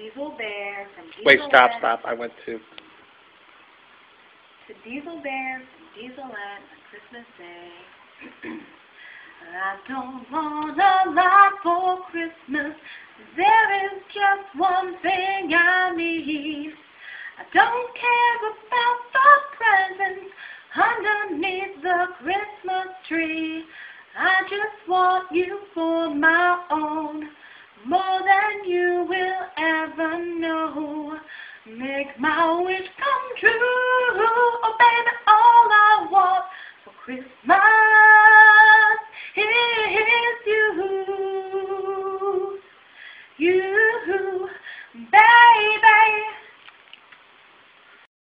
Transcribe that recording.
Diesel Bear from Diesel Wait, stop, stop. I went to. To Diesel Bear from Diesel Land on Christmas Day. I don't want a lot for Christmas. There is just one thing I need. I don't care about the presents underneath the Christmas tree. I just want you for my own, Make my wish come true, oh baby, all I want for Christmas